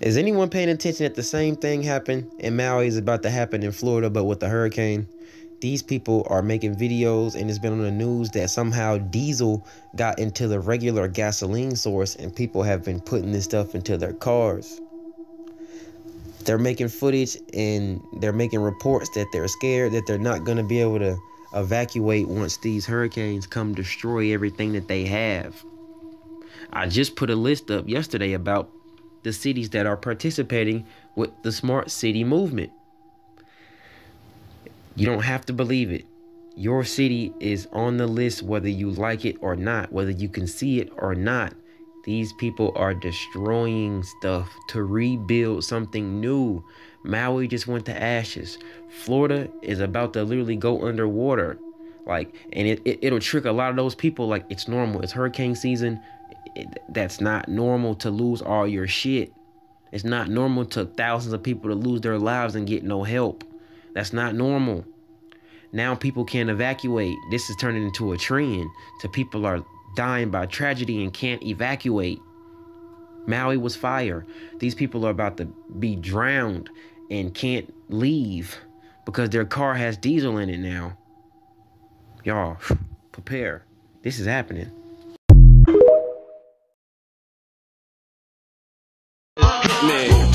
Is anyone paying attention that the same thing happened in Maui is about to happen in Florida, but with the hurricane? These people are making videos, and it's been on the news that somehow diesel got into the regular gasoline source, and people have been putting this stuff into their cars. They're making footage and they're making reports that they're scared that they're not going to be able to evacuate once these hurricanes come destroy everything that they have. I just put a list up yesterday about the cities that are participating with the smart city movement. You don't have to believe it. Your city is on the list whether you like it or not, whether you can see it or not. These people are destroying stuff to rebuild something new. Maui just went to ashes. Florida is about to literally go underwater. Like, and it, it, will trick a lot of those people like it's normal. It's hurricane season. That's not normal to lose all your shit. It's not normal to thousands of people to lose their lives and get no help. That's not normal. Now people can't evacuate. This is turning into a trend. To people are dying by tragedy and can't evacuate. Maui was fire. These people are about to be drowned and can't leave because their car has diesel in it now. Y'all, prepare. This is happening.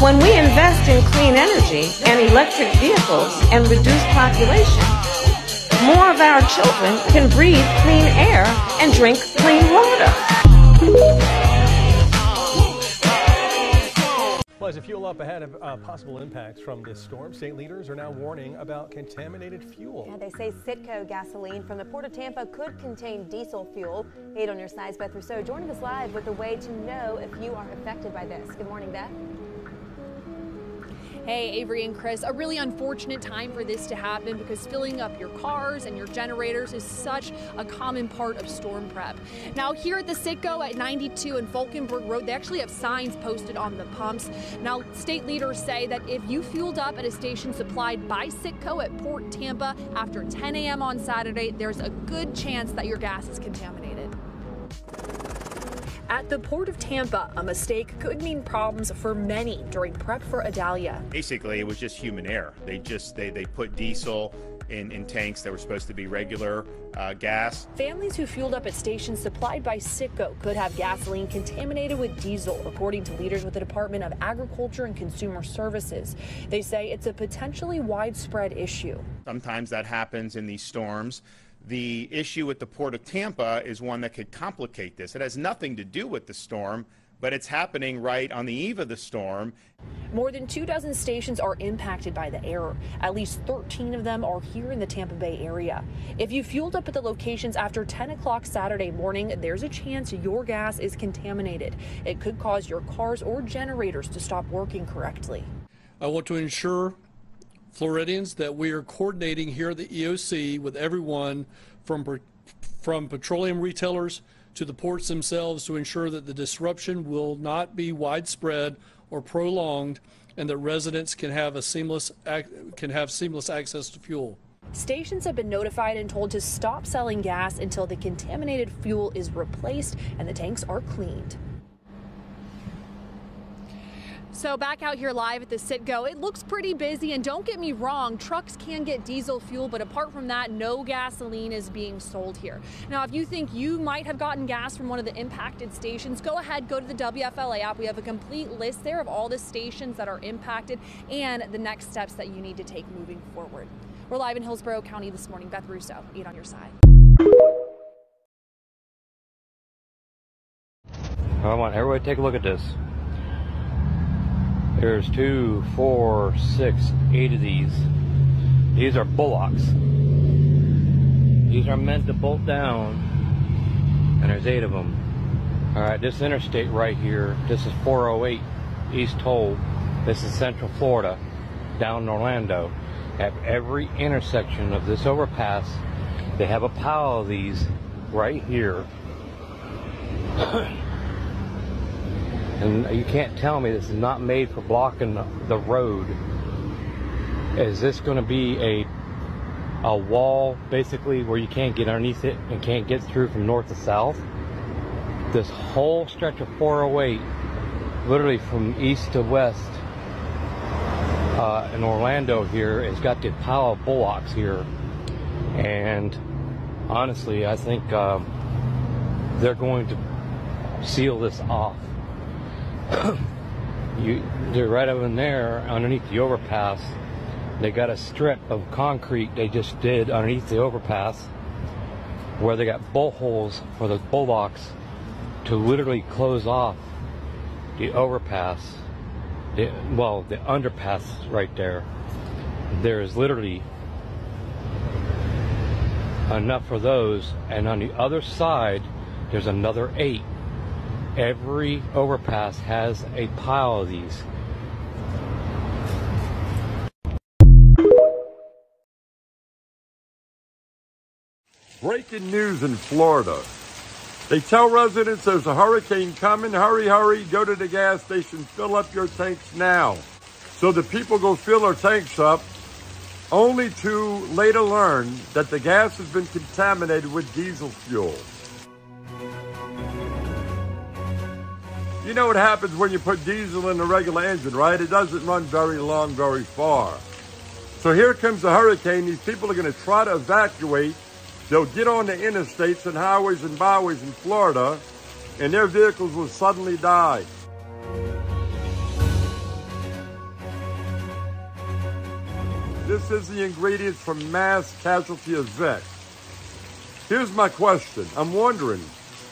When we invest in clean energy and electric vehicles and reduce population, more of our children can breathe clean air and drink clean water. Well, as a fuel up ahead of uh, possible impacts from this storm, state leaders are now warning about contaminated fuel. Yeah, they say Citgo gasoline from the Port of Tampa could contain diesel fuel. 8 on your side's Beth Rousseau joining us live with a way to know if you are affected by this. Good morning, Beth. Hey, Avery and Chris, a really unfortunate time for this to happen because filling up your cars and your generators is such a common part of storm prep. Now, here at the Citgo at 92 and Falkenburg Road, they actually have signs posted on the pumps. Now, state leaders say that if you fueled up at a station supplied by Citgo at Port Tampa after 10 a.m. on Saturday, there's a good chance that your gas is contaminated. At the Port of Tampa, a mistake could mean problems for many during prep for Idalia. Basically, it was just human error. They just they, they put diesel in, in tanks that were supposed to be regular uh, gas. Families who fueled up at stations supplied by Citgo could have gasoline contaminated with diesel, according to leaders with the Department of Agriculture and Consumer Services. They say it's a potentially widespread issue. Sometimes that happens in these storms. The issue at the Port of Tampa is one that could complicate this. It has nothing to do with the storm, but it's happening right on the eve of the storm. More than two dozen stations are impacted by the error. At least 13 of them are here in the Tampa Bay area. If you fueled up at the locations after 10 o'clock Saturday morning, there's a chance your gas is contaminated. It could cause your cars or generators to stop working correctly. I want to ensure Floridians that we are coordinating here at the EOC with everyone from, from petroleum retailers to the ports themselves to ensure that the disruption will not be widespread or prolonged and that residents can have a seamless can have seamless access to fuel. Stations have been notified and told to stop selling gas until the contaminated fuel is replaced and the tanks are cleaned. So back out here live at the Citgo, it looks pretty busy and don't get me wrong, trucks can get diesel fuel, but apart from that, no gasoline is being sold here. Now, if you think you might have gotten gas from one of the impacted stations, go ahead, go to the WFLA app. We have a complete list there of all the stations that are impacted and the next steps that you need to take moving forward. We're live in Hillsborough County this morning. Beth Rousseau, 8 on your side. I want everybody to take a look at this. There's two, four, six, eight of these. These are bullocks. These are meant to bolt down, and there's eight of them. All right, this interstate right here, this is 408 East Toll. This is Central Florida, down in Orlando. At every intersection of this overpass, they have a pile of these right here. And you can't tell me this is not made for blocking the road. Is this going to be a a wall basically where you can't get underneath it and can't get through from north to south? This whole stretch of 408 literally from east to west uh, in Orlando here has got the pile of bullocks here. And honestly, I think um, they're going to seal this off. you, they're right over there underneath the overpass. They got a strip of concrete they just did underneath the overpass where they got bolt holes for the bullocks to literally close off the overpass, the, well, the underpass right there. There is literally enough for those, and on the other side, there's another eight. Every overpass has a pile of these. Breaking news in Florida. They tell residents there's a hurricane coming. Hurry, hurry, go to the gas station, fill up your tanks now. So the people go fill their tanks up, only to later learn that the gas has been contaminated with diesel fuel. You know what happens when you put diesel in a regular engine, right? It doesn't run very long, very far. So here comes a hurricane. These people are going to try to evacuate They'll get on the interstates and highways and byways in Florida, and their vehicles will suddenly die. This is the ingredients for mass casualty event. Here's my question. I'm wondering,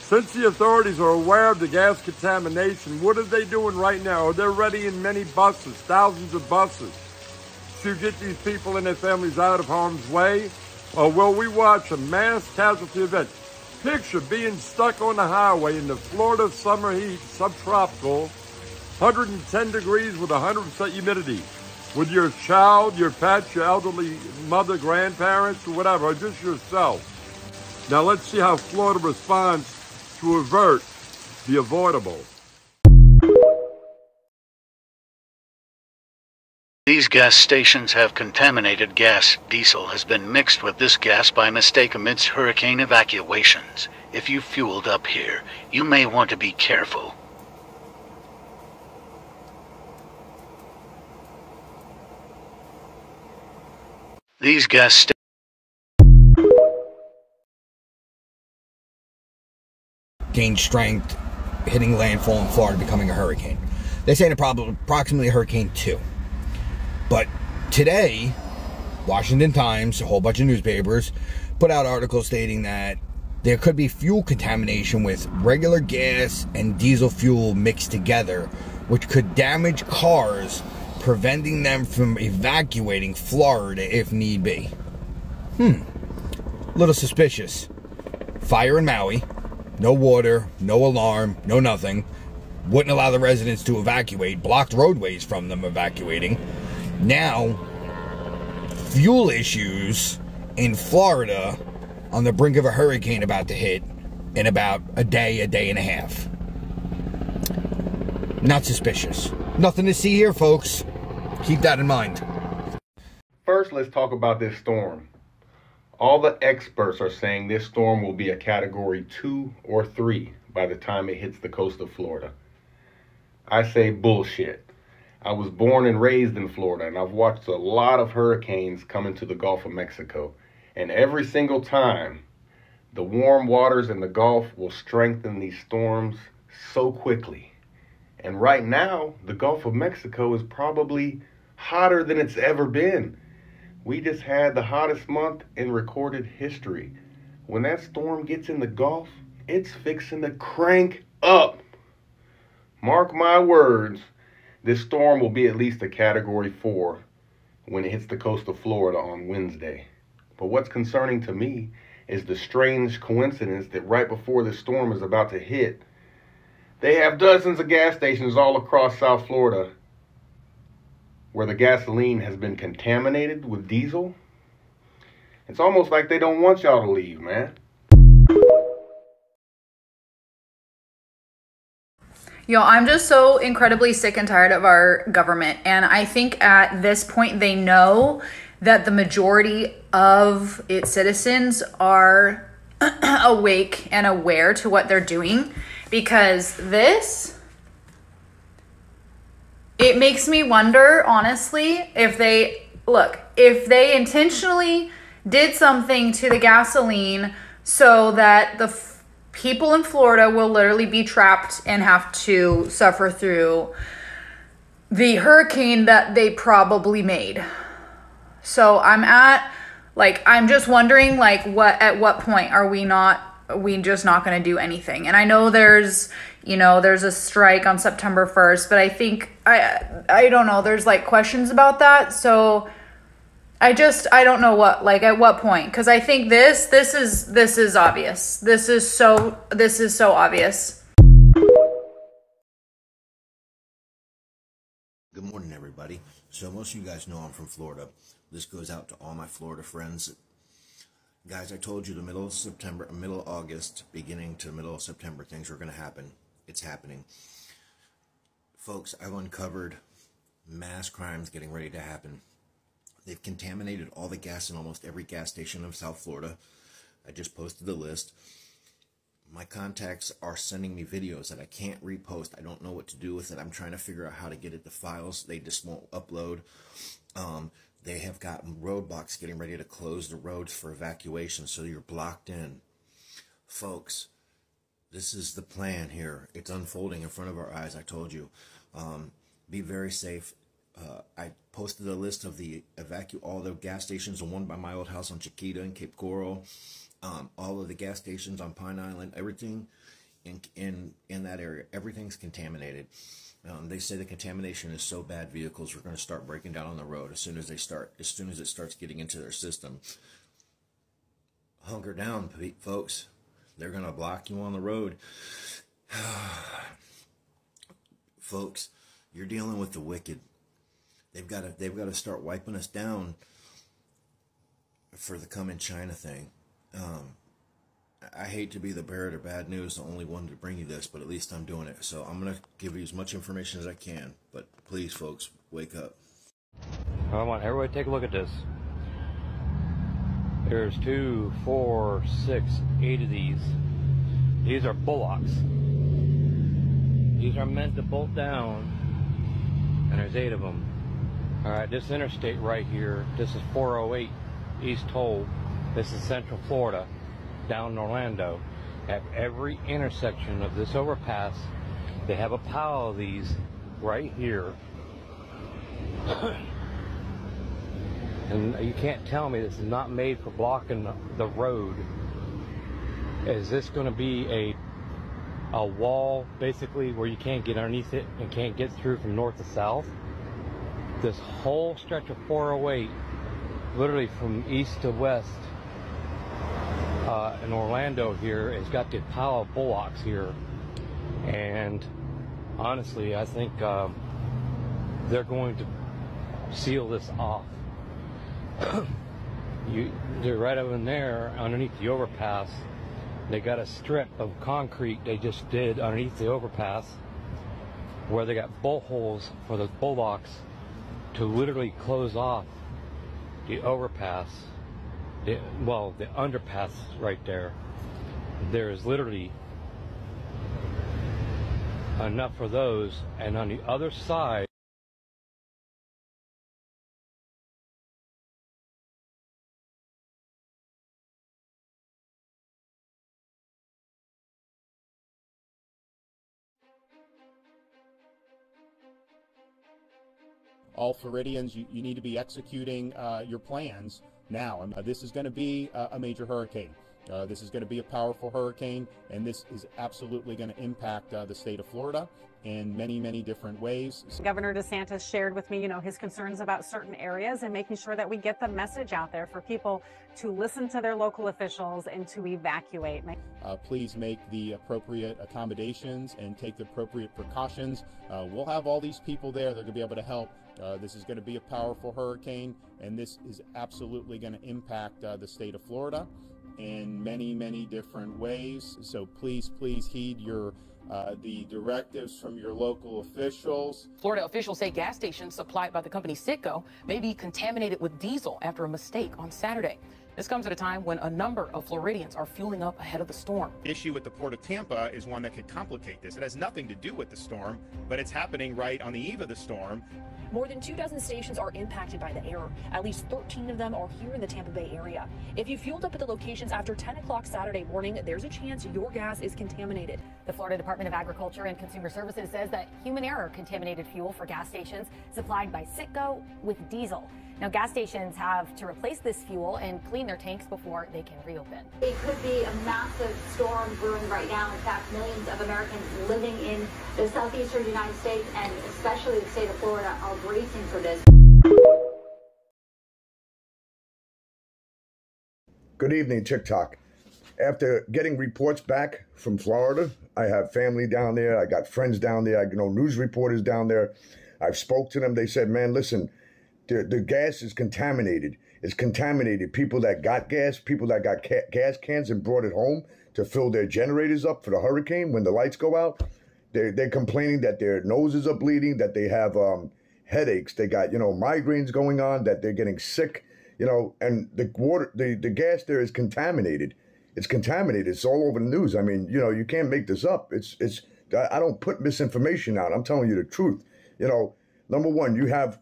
since the authorities are aware of the gas contamination, what are they doing right now? Are they ready in many buses, thousands of buses, to get these people and their families out of harm's way? Uh, or will we watch a mass casualty event? Picture being stuck on the highway in the Florida summer heat, subtropical, 110 degrees with 100% humidity, with your child, your pet, your elderly mother, grandparents, or whatever, or just yourself. Now let's see how Florida responds to avert the avoidable. These gas stations have contaminated gas. Diesel has been mixed with this gas by mistake amidst hurricane evacuations. If you fueled up here, you may want to be careful. These gas stations gained strength, hitting landfall in Florida, becoming a hurricane. They say probably approximately hurricane two. But today, Washington Times, a whole bunch of newspapers, put out articles stating that there could be fuel contamination with regular gas and diesel fuel mixed together, which could damage cars, preventing them from evacuating Florida if need be. Hmm. A little suspicious. Fire in Maui. No water, no alarm, no nothing. Wouldn't allow the residents to evacuate, blocked roadways from them evacuating. Now, fuel issues in Florida on the brink of a hurricane about to hit in about a day, a day and a half. Not suspicious. Nothing to see here, folks. Keep that in mind. First, let's talk about this storm. All the experts are saying this storm will be a category two or three by the time it hits the coast of Florida. I say bullshit. I was born and raised in Florida, and I've watched a lot of hurricanes come into the Gulf of Mexico. And every single time, the warm waters in the Gulf will strengthen these storms so quickly. And right now, the Gulf of Mexico is probably hotter than it's ever been. We just had the hottest month in recorded history. When that storm gets in the Gulf, it's fixing to crank up. Mark my words this storm will be at least a category four when it hits the coast of Florida on Wednesday. But what's concerning to me is the strange coincidence that right before the storm is about to hit, they have dozens of gas stations all across South Florida where the gasoline has been contaminated with diesel. It's almost like they don't want y'all to leave, man. Yo, I'm just so incredibly sick and tired of our government. And I think at this point, they know that the majority of its citizens are awake and aware to what they're doing because this it makes me wonder, honestly, if they look, if they intentionally did something to the gasoline so that the f- people in Florida will literally be trapped and have to suffer through the hurricane that they probably made. So I'm at like I'm just wondering like what at what point are we not are we just not going to do anything? And I know there's you know there's a strike on September 1st, but I think I I don't know there's like questions about that. So I just I don't know what like at what point cuz I think this this is this is obvious. This is so this is so obvious. Good morning, everybody. So, most of you guys know I'm from Florida. This goes out to all my Florida friends. Guys, I told you the middle of September, middle of August, beginning to middle of September, things were going to happen. It's happening. Folks, I've uncovered mass crimes getting ready to happen. They've contaminated all the gas in almost every gas station of South Florida. I just posted the list my contacts are sending me videos that I can't repost. I don't know what to do with it. I'm trying to figure out how to get it to files. They just won't upload. Um, they have gotten roadblocks getting ready to close the roads for evacuation, so you're blocked in. Folks, this is the plan here. It's unfolding in front of our eyes, I told you. Um, be very safe. Uh, I posted a list of the evacuate all the gas stations, the one by my old house on Chiquita and Cape Coral um, all of the gas stations on Pine Island, everything in in in that area, everything's contaminated. Um, they say the contamination is so bad, vehicles are going to start breaking down on the road as soon as they start, as soon as it starts getting into their system. Hunker down, folks. They're going to block you on the road. folks, you're dealing with the wicked. They've got to, they've got to start wiping us down for the coming China thing. Um, I hate to be the bearer of bad news, the only one to bring you this, but at least I'm doing it. So I'm going to give you as much information as I can. But please, folks, wake up. I want everybody to take a look at this. There's two, four, six, eight of these. These are bullocks. These are meant to bolt down, and there's eight of them. All right, this interstate right here, this is 408 East Toll. This is Central Florida, down in Orlando. At every intersection of this overpass, they have a pile of these right here. and you can't tell me this is not made for blocking the road. Is this going to be a a wall basically where you can't get underneath it and can't get through from north to south? This whole stretch of 408, literally from east to west, uh, in Orlando here has got the pile of bullocks here, and honestly, I think uh, they're going to seal this off. you, they're right over there underneath the overpass. They got a strip of concrete they just did underneath the overpass where they got bolt holes for the bullocks to literally close off the overpass the, well, the underpass right there, there is literally enough for those. And on the other side, all Floridians, you, you need to be executing uh, your plans now. Uh, this is going to be uh, a major hurricane. Uh, this is going to be a powerful hurricane, and this is absolutely going to impact uh, the state of Florida in many, many different ways. Governor DeSantis shared with me, you know, his concerns about certain areas and making sure that we get the message out there for people to listen to their local officials and to evacuate. Uh, please make the appropriate accommodations and take the appropriate precautions. Uh, we'll have all these people there. They're going to be able to help. Uh, this is going to be a powerful hurricane, and this is absolutely going to impact uh, the state of Florida in many, many different ways. So please, please heed your uh, the directives from your local officials. Florida officials say gas stations supplied by the company Citgo may be contaminated with diesel after a mistake on Saturday. This comes at a time when a number of Floridians are fueling up ahead of the storm. The issue with the Port of Tampa is one that could complicate this. It has nothing to do with the storm, but it's happening right on the eve of the storm. More than two dozen stations are impacted by the error. At least 13 of them are here in the Tampa Bay area. If you fueled up at the locations after 10 o'clock Saturday morning, there's a chance your gas is contaminated. The Florida Department of Agriculture and Consumer Services says that human error contaminated fuel for gas stations supplied by Citgo with diesel. Now, gas stations have to replace this fuel and clean their tanks before they can reopen. It could be a massive storm brewing right now. In fact, millions of Americans living in the southeastern United States and especially the state of Florida are bracing for this. Good evening, TikTok. After getting reports back from Florida, I have family down there. I got friends down there. I know news reporters down there. I've spoke to them. They said, "Man, listen, the, the gas is contaminated. It's contaminated. People that got gas, people that got ca- gas cans and brought it home to fill their generators up for the hurricane when the lights go out. They're, they're complaining that their noses are bleeding, that they have um, headaches, they got you know migraines going on, that they're getting sick, you know, and the water, the, the gas there is contaminated. It's contaminated. It's all over the news. I mean, you know, you can't make this up. It's it's. I don't put misinformation out. I'm telling you the truth. You know, number one, you have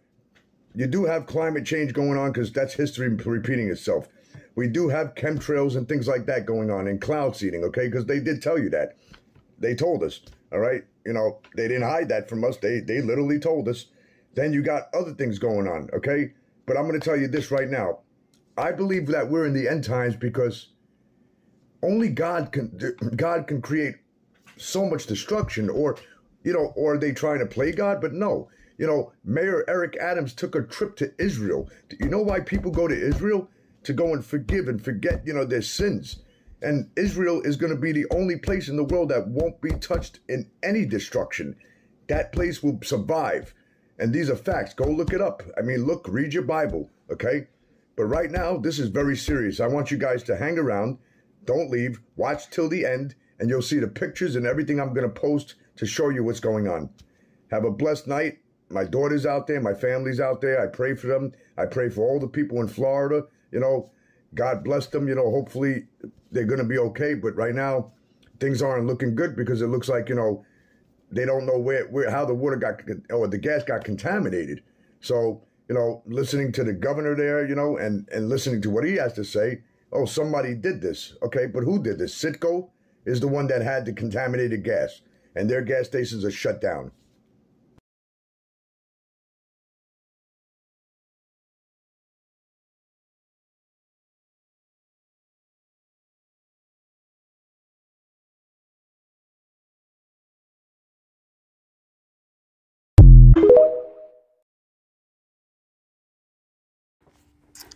you do have climate change going on because that's history repeating itself. We do have chemtrails and things like that going on and cloud seeding, okay? Because they did tell you that. They told us, all right? You know, they didn't hide that from us. They they literally told us. Then you got other things going on, okay? But I'm going to tell you this right now. I believe that we're in the end times because only God can God can create so much destruction or you know or are they trying to play God but no you know Mayor Eric Adams took a trip to Israel. You know why people go to Israel? To go and forgive and forget you know their sins. And Israel is going to be the only place in the world that won't be touched in any destruction. That place will survive. And these are facts. Go look it up. I mean look read your Bible okay? But right now this is very serious. I want you guys to hang around. Don't leave. Watch till the end, and you'll see the pictures and everything I'm going to post to show you what's going on. Have a blessed night. My daughter's out there. My family's out there. I pray for them. I pray for all the people in Florida. You know, God bless them. You know, hopefully they're going to be okay. But right now, things aren't looking good because it looks like, you know, they don't know where, where how the water got or the gas got contaminated. So, you know, listening to the governor there, you know, and, and listening to what he has to say, oh, somebody did this. Okay, but who did this? Citgo is the one that had the contaminated gas, and their gas stations are shut down.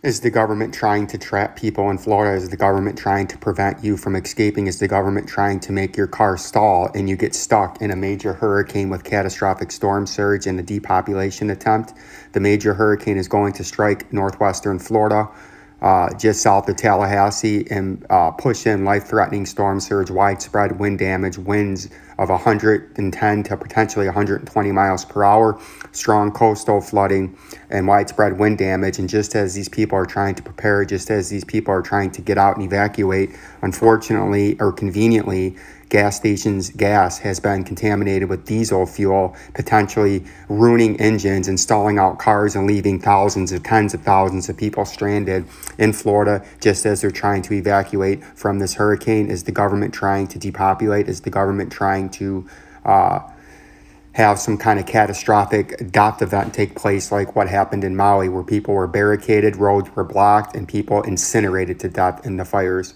Is the government trying to trap people in Florida? Is the government trying to prevent you from escaping? Is the government trying to make your car stall and you get stuck in a major hurricane with catastrophic storm surge and a depopulation attempt? The major hurricane is going to strike northwestern Florida, uh, just south of Tallahassee, and uh, push in life threatening storm surge, widespread wind damage, winds of 110 to potentially 120 miles per hour, strong coastal flooding, and widespread wind damage. And just as these people are trying to prepare, just as these people are trying to get out and evacuate, unfortunately or conveniently, gas stations' gas has been contaminated with diesel fuel, potentially ruining engines and stalling out cars and leaving thousands of tens of thousands of people stranded in Florida just as they're trying to evacuate from this hurricane. Is the government trying to depopulate? Is the government trying to uh, have some kind of catastrophic death event take place like what happened in Maui, where people were barricaded, roads were blocked, and people incinerated to death in the fires?